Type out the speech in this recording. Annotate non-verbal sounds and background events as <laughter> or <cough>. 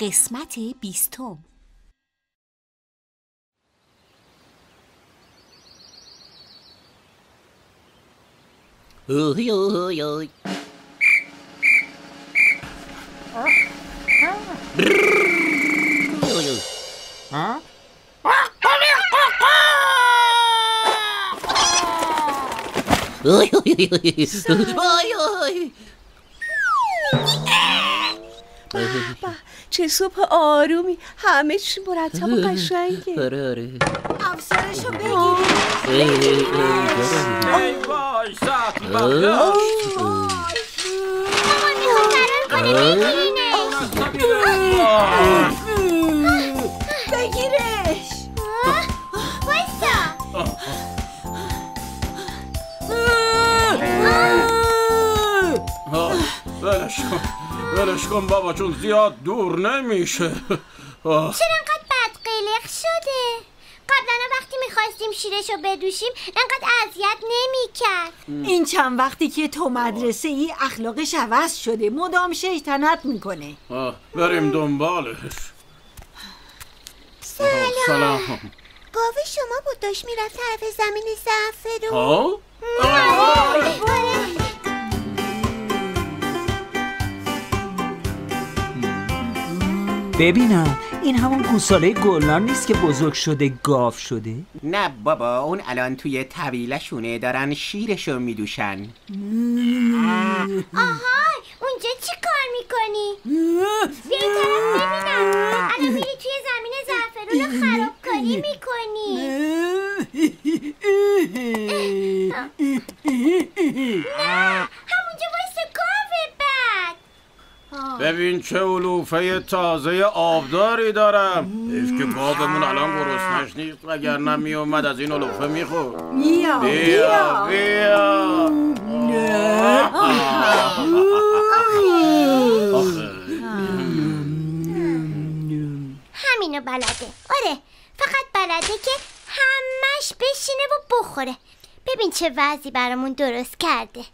قسمت بیستم اوی اوی اوی. اوی اوی. اوی اوی <laughs> اوی. چه صبح آرومی همه چی مرتب و <laughs> قشنگه. آره آره. افسرشو بگیرید ای، ای، ای، ای وای سطل آه. کن. ولش کن بابا چون زیاد دور نمیشه. آه، چرا انقدر بد قلق شده؟ قبلا وقتی می‌خواستیم شیرشو بدوشیم انقدر اذیت نمی‌کرد. این چند وقتی که تو مدرسه ای اخلاقش عوض شده مدام شیطنت می‌کنه. آه، بریم دنبالش. سلام. سلام. گاو شما بود داشت می‌رفت طرف زمین زعفرون ببینم این همون گوساله گلنار نیست که بزرگ شده گاو شده؟ نه بابا اون الان توی طویلشونه دارن شیرشو میدوشن. آهای اونجا چی کار می‌کنی؟ بیا این طرف ببینم الان میری توی زمین زعفرون رو خرابکاری می‌کنی نه همونجا وایسا گاوه بد ببین چه علوفه تازه آبداری دارم. حیف که گاومون الان گرسنش نیست. وگر نمی اومد از این علوفه می‌خورد. بیا. بیا بیا. همینو بلده. آره فقط بلده که همش بشینه و بخوره. ببین چه وضعی برامون درست کرده.